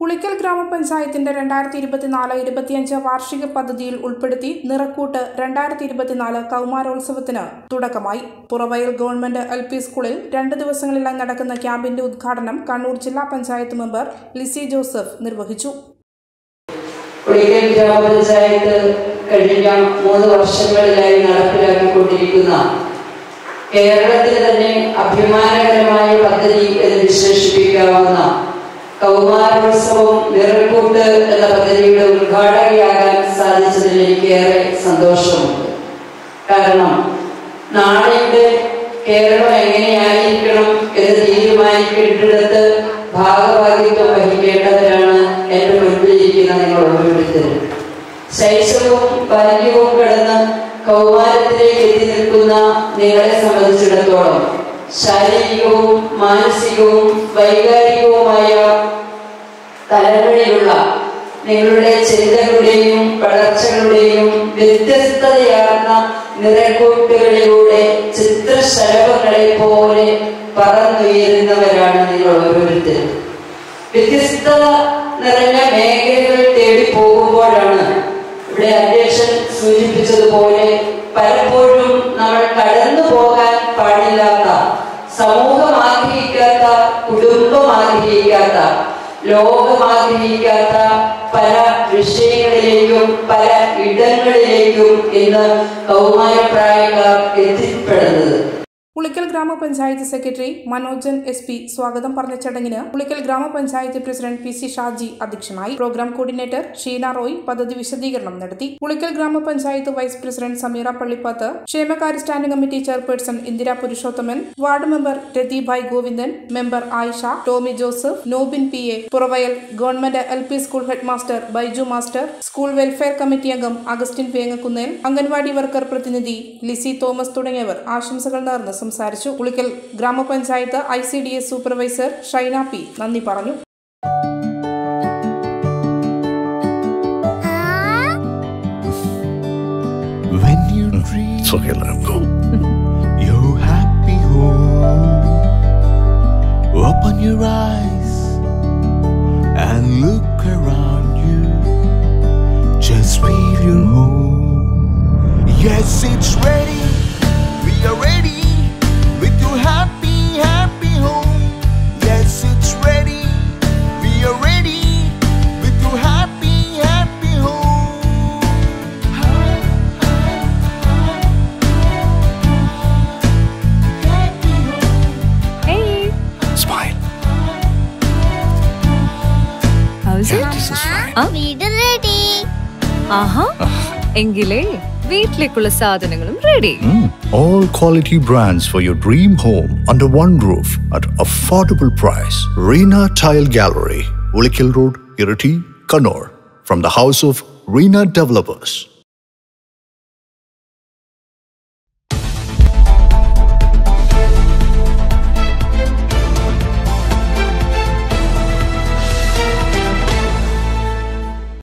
പുളിക്കൽ ഗ്രാമപഞ്ചായത്തിന്റെ രണ്ടായിരത്തി ഇരുപത്തിനാല് ഇരുപത്തിയഞ്ച് വാർഷിക പദ്ധതിയിൽ ഉൾപ്പെടുത്തി നിറക്കൂട്ട് രണ്ടായിരത്തി ഇരുപത്തിനാല് കൗമാരോത്സവത്തിന് തുടക്കമായി. പുറവയൽ ഗവൺമെന്റ് എൽ പി സ്കൂളിൽ രണ്ട് ദിവസങ്ങളിലായി നടക്കുന്ന ക്യാമ്പിന്റെ ഉദ്ഘാടനം കണ്ണൂർ ജില്ലാ പഞ്ചായത്ത് മെമ്പർ ലിസി ജോസഫ് നിർവഹിച്ചു. കഴിഞ്ഞ മൂന്ന് വർഷങ്ങളിലായി കേരളത്തിൽ തന്നെ അഭിമാനകരമായ പദ്ധതി എന്ന് വിശേഷിപ്പിക്കാവുന്ന കൗമാരോത്സവം നിറക്കൂട്ട് എന്ന പദ്ധതിയുടെ ഉദ്ഘാടകയാകാൻ സാധിച്ചതിൽ എനിക്കേറെ സന്തോഷമുണ്ട്. കാരണം നാളെയുടെ കേരളം എങ്ങനെയായിരിക്കണം എന്ന് തീരുമാനിക്കേണ്ടിടത്ത് ഭാഗഭാഗിത്വം വഹിക്കേണ്ടവരാണ് എന്റെ മുൻപിലിരിക്കുന്ന നിങ്ങൾ ഓരോരുത്തരും. ശൈശവവും ബാല്യവും കടന്ന് കൗമാരത്തിലേക്ക് എത്തി നിൽക്കുന്ന നിങ്ങളെ സംബന്ധിച്ചിടത്തോളം ശാരീരികവും മാനസികവും വൈകാരികവുമായ തലങ്ങളിലുള്ള നിങ്ങളുടെ ചിന്തകളുടെയും വളർച്ചകളുടെയും വ്യത്യസ്തതയാർന്ന നിറക്കൂട്ടുകളിലൂടെ ചിത്രശലഭങ്ങളെ പോലെ പറന്നുയരുന്നവരാണ് നിങ്ങൾ ഓരോരുത്തരും വ്യത്യസ്ത നിറഞ്ഞ മേഖലകൾ തേടി പോകുമ്പോഴാണ് ഇവിടെ അധ്യക്ഷൻ സൂചിപ്പിച്ചതുപോലെ പലപ്പോഴും നമ്മൾ കടന്നു പോകാൻ പാടില്ലാത്ത സമൂഹം ആഗ്രഹിക്കാത്ത കുടുംബം ആഗ്രഹിക്കാത്ത ലോകം ആഗ്രഹിക്കാത്ത പല വിഷയങ്ങളിലേക്കും പല ഇടങ്ങളിലേക്കും ഇന്ന് കൗമാരപ്രായക്കാർ എത്തിപ്പെടുന്നത് പുളിക്കൽ ഗ്രാമപഞ്ചായത്ത് സെക്രട്ടറി മനോജൻ എസ് പി സ്വാഗതം പറഞ്ഞ ചടങ്ങിന് പുളിക്കൽ ഗ്രാമപഞ്ചായത്ത് പ്രസിഡന്റ് പി സി ഷാജി അധ്യക്ഷനായി പ്രോഗ്രാം കോർഡിനേറ്റർ ഷീന റോയ് പദ്ധതി വിശദീകരണം നടത്തി. പുളിക്കൽ ഗ്രാമപഞ്ചായത്ത് വൈസ് പ്രസിഡന്റ് സമീറ പള്ളിപ്പാത്ത് ക്ഷേമകാര്യ standing committee chairperson Indira Purushothaman ward member Rathibhai Govindan member Ayisha Tomy Joseph Nobin P A Puravayal government L P school head master Baiju master school welfare committee അംഗം Augustine Pengakunnel anganwadi worker പ്രതിനിധി Lissy Thomas തുടങ്ങിയവർ ആശംസകൾ നേർന്ന് സംസാരിച്ചു പുളിക്കൽ ഗ്രാമപഞ്ചായത്ത് I C D S supervisor Shaina P നന്ദി പറഞ്ഞു When you dream It's okay, let him go. your happy home, open your eyes and look around you. Just feel your home. Yes, Yeah, it? this is fine. ആ? വീട് ready ആഹാ എങ്കിലേ വീട്ടിലേക്കുള്ള സാധനങ്ങളും ready Mm. All quality brands for your dream home under one roof at affordable price. Reena Tile Gallery, Ulikil Road, Irati, Kannur. From the house of Reena Developers.